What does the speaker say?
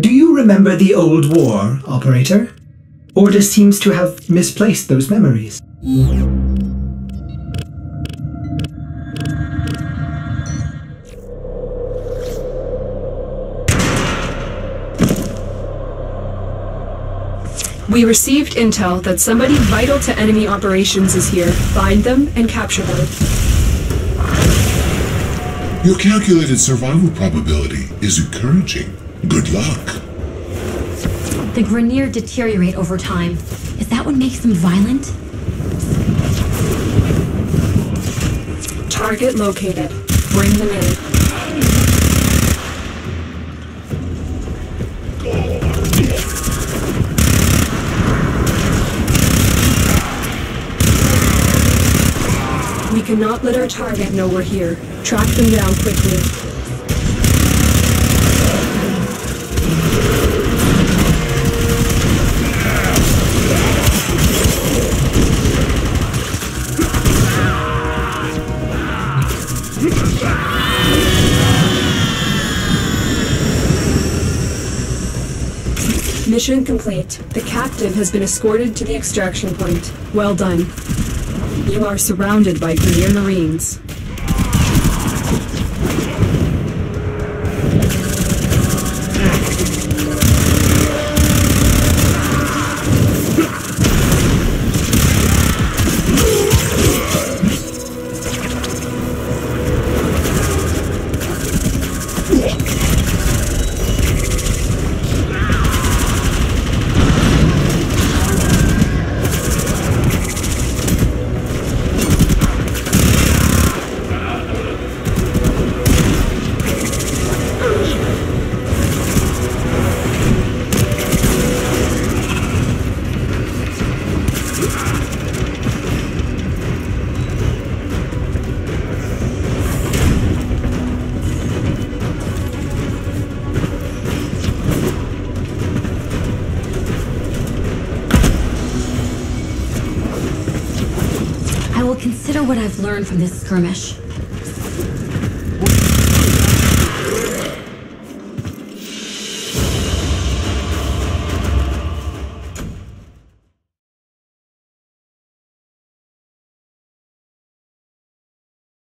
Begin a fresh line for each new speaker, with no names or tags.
Do you remember the old war, Operator? Ordis seems to have misplaced those memories.
We received intel that somebody vital to enemy operations is here. Find them and capture them.
Your calculated survival probability is encouraging. Good luck.
The Grineer deteriorate over time. Is that what makes them violent?
Target located. Bring them in. Cannot let our target know we're here. Track them down quickly. Mission complete. The captive has been escorted to the extraction point. Well done. You are surrounded by Grineer Marines.
Consider what I've learned from this skirmish.